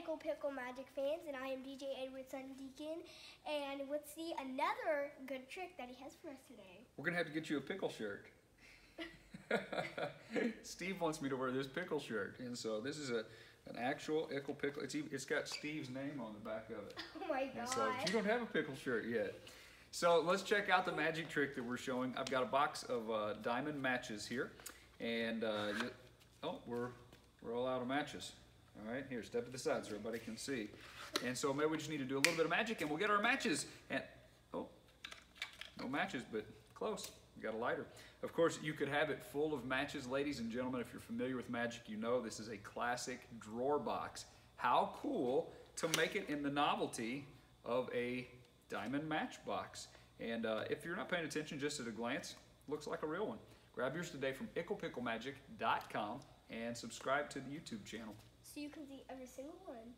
Ickle Pickle Magic fans, and I am DJ Edward's son Deacon. And let's see another good trick that he has for us today. We're gonna have to get you a pickle shirt. Steve wants me to wear this pickle shirt, and so this is a an actual Ickle pickle. It's even, it's got Steve's name on the back of it. Oh my And god! so you don't have a pickle shirt yet. So let's check out the magic trick that we're showing. I've got a box of uh, diamond matches here, and uh, you, oh, we're we're all out of matches. All right, here, step to the side so everybody can see. And so maybe we just need to do a little bit of magic, and we'll get our matches. And oh, no matches, but close. We got a lighter. Of course, you could have it full of matches, ladies and gentlemen. If you're familiar with magic, you know this is a classic drawer box. How cool to make it in the novelty of a diamond matchbox. And uh, if you're not paying attention just at a glance, looks like a real one. Grab yours today from icklepicklemagic.com and subscribe to the YouTube channel. So you can see every single one.